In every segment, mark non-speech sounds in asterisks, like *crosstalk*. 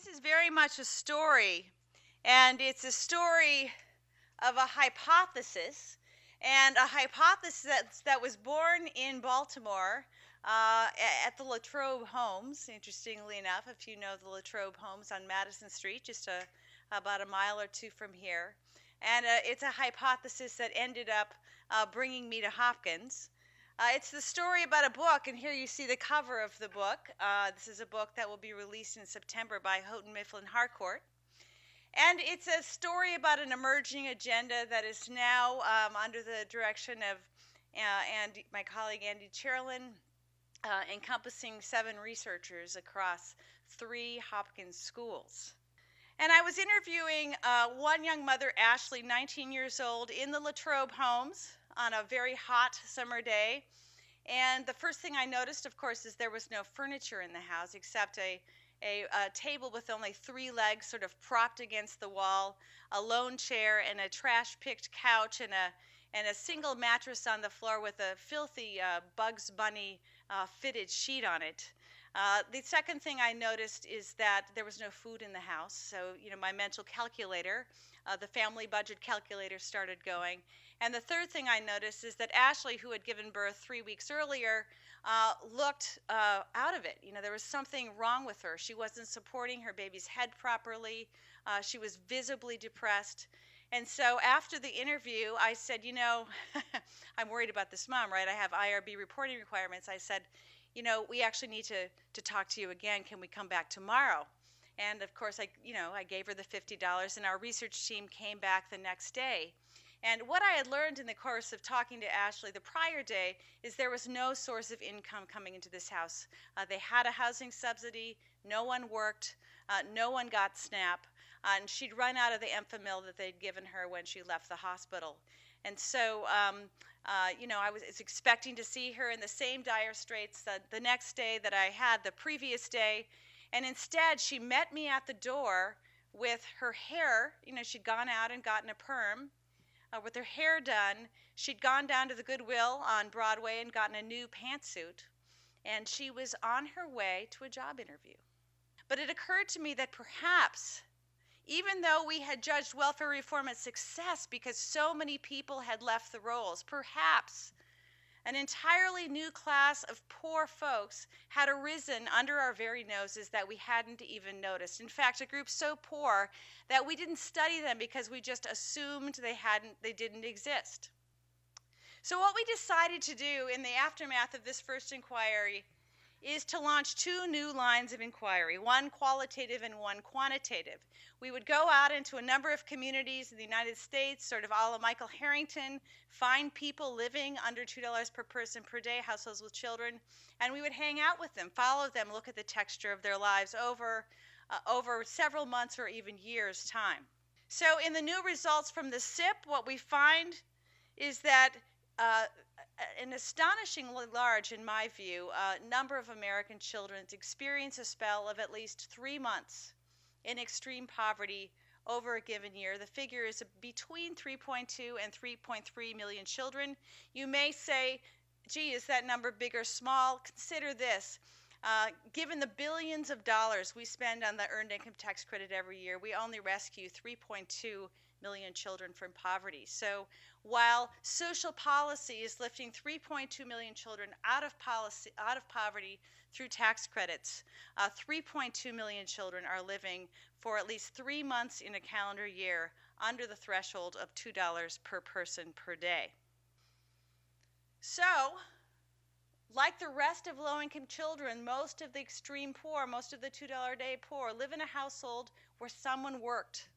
This is very much a story, and it's a story of a hypothesis, and a hypothesis that, that was born in Baltimore uh, at the Latrobe Homes. Interestingly enough, if you know the Latrobe Homes on Madison Street, just a, about a mile or two from here. And uh, it's a hypothesis that ended up uh, bringing me to Hopkins. Uh, it's the story about a book, and here you see the cover of the book. Uh, this is a book that will be released in September by Houghton Mifflin Harcourt. And it's a story about an emerging agenda that is now um, under the direction of uh, my colleague Andy Cherlin, uh, encompassing seven researchers across three Hopkins schools. And I was interviewing uh, one young mother, Ashley, 19 years old, in the Latrobe homes on a very hot summer day. And the first thing I noticed, of course, is there was no furniture in the house except a, a, a, table with only three legs sort of propped against the wall, a lone chair, and a trash picked couch, and a, and a single mattress on the floor with a filthy uh, Bugs Bunny uh, fitted sheet on it. Uh, the second thing I noticed is that there was no food in the house. So, you know, my mental calculator, uh, the family budget calculator started going. And the third thing I noticed is that Ashley, who had given birth three weeks earlier, uh, looked uh, out of it. You know, there was something wrong with her. She wasn't supporting her baby's head properly. Uh, she was visibly depressed. And so after the interview, I said, you know, *laughs* I'm worried about this mom, right? I have IRB reporting requirements. I said, you know, we actually need to, to talk to you again. Can we come back tomorrow? And of course, I, you know, I gave her the $50, and our research team came back the next day. And what I had learned in the course of talking to Ashley the prior day is there was no source of income coming into this house. Uh, they had a housing subsidy, no one worked, uh, no one got SNAP, uh, and she'd run out of the Enfamil that they'd given her when she left the hospital. And so, um, uh, you know, I was expecting to see her in the same dire straits the, the next day that I had the previous day. And instead, she met me at the door with her hair, you know, she'd gone out and gotten a perm uh, with her hair done. She'd gone down to the Goodwill on Broadway and gotten a new pantsuit, and she was on her way to a job interview. But it occurred to me that perhaps, even though we had judged welfare reform a success because so many people had left the rolls, perhaps an entirely new class of poor folks had arisen under our very noses that we hadn't even noticed. In fact, a group so poor that we didn't study them because we just assumed they hadn't they didn't exist. So what we decided to do in the aftermath of this first inquiry is to launch two new lines of inquiry, one qualitative and one quantitative. We would go out into a number of communities in the United States, sort of a la Michael Harrington, find people living under $2 per person per day, households with children, and we would hang out with them, follow them, look at the texture of their lives over, uh, over several months or even years' time. So in the new results from the SIPP, what we find is that uh, an astonishingly large, in my view, uh, number of American children experience a spell of at least three months in extreme poverty over a given year. The figure is between 3.2 and 3.3 million children. You may say, gee, is that number big or small? Consider this. Uh, given the billions of dollars we spend on the earned income tax credit every year, we only rescue 3.2 million children from poverty. So while social policy is lifting 3.2 million children out of, policy, out of poverty through tax credits, uh, 3.2 million children are living for at least three months in a calendar year under the threshold of $2 per person per day. So, like the rest of low income children, most of the extreme poor, most of the $2 a day poor, live in a household where someone worked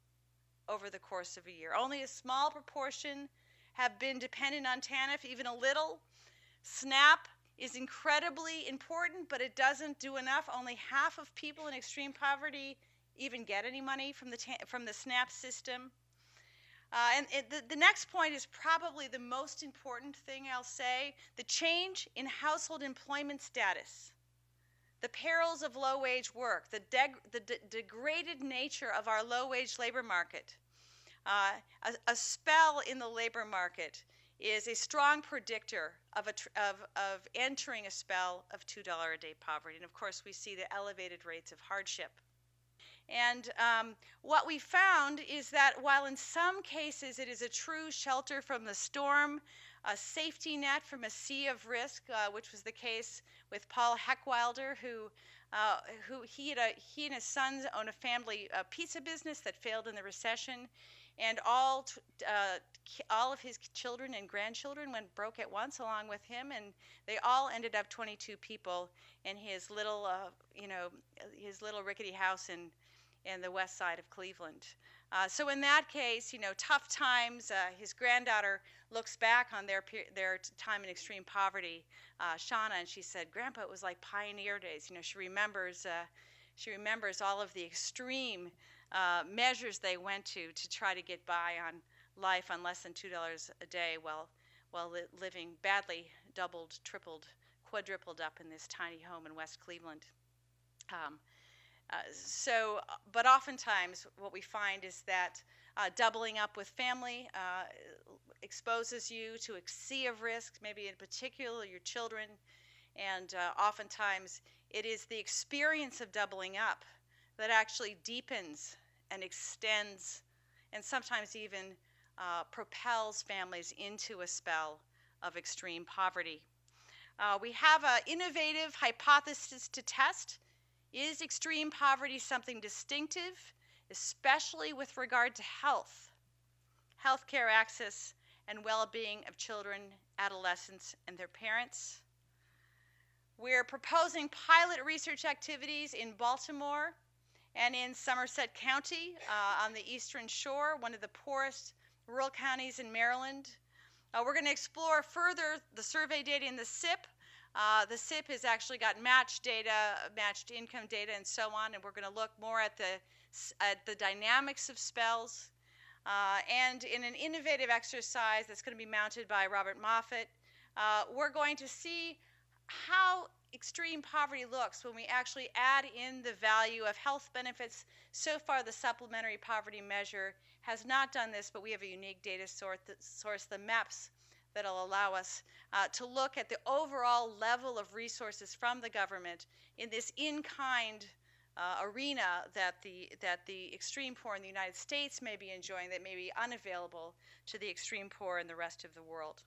over the course of a year. Only a small proportion have been dependent on TANF, even a little. SNAP is incredibly important, but it doesn't do enough. Only half of people in extreme poverty even get any money from the, from the SNAP system. Uh, and it, the, the next point is probably the most important thing I'll say the change in household employment status, the perils of low wage work, the, deg- the de- degraded nature of our low wage labor market. Uh, a, a, spell in the labor market is a strong predictor of, a tr- of, of entering a spell of $2 a day poverty. And of course, we see the elevated rates of hardship. And um, what we found is that while in some cases it is a true shelter from the storm, a safety net from a sea of risk, uh, which was the case with Paul Heckwilder, who, uh, who he, a, he, and his sons own a family uh, pizza business that failed in the recession, and all uh, all of his children and grandchildren went broke at once along with him, and they all ended up 22 people in his little, uh, you know, his little rickety house in in the west side of Cleveland. Uh, so in that case, you know, tough times. Uh, his granddaughter looks back on their their time in extreme poverty, uh, Shauna, and she said, "Grandpa, it was like pioneer days." You know, she remembers uh, she remembers all of the extreme uh, measures they went to to try to get by on life on less than two dollars a day, while while li- living badly doubled, tripled, quadrupled up in this tiny home in West Cleveland. Um, uh, so, but oftentimes what we find is that uh, doubling up with family uh, exposes you to a sea of risks, maybe in particular your children. And uh, oftentimes it is the experience of doubling up that actually deepens and extends and sometimes even uh, propels families into a spell of extreme poverty. Uh, we have an innovative hypothesis to test is extreme poverty something distinctive, especially with regard to health, healthcare access, and well being of children, adolescents, and their parents? We're proposing pilot research activities in Baltimore and in Somerset County uh, on the Eastern Shore, one of the poorest rural counties in Maryland. Uh, we're going to explore further the survey data in the SIPP uh, the SIPP has actually got matched data, matched income data, and so on, and we're going to look more at the at the dynamics of spells. Uh, and in an innovative exercise that's going to be mounted by Robert Moffitt, uh, we're going to see how extreme poverty looks when we actually add in the value of health benefits. So far, the supplementary poverty measure has not done this, but we have a unique data source, the MAPS that'll allow us uh, to look at the overall level of resources from the government in this in-kind uh, arena that the that the extreme poor in the United States may be enjoying that may be unavailable to the extreme poor in the rest of the world.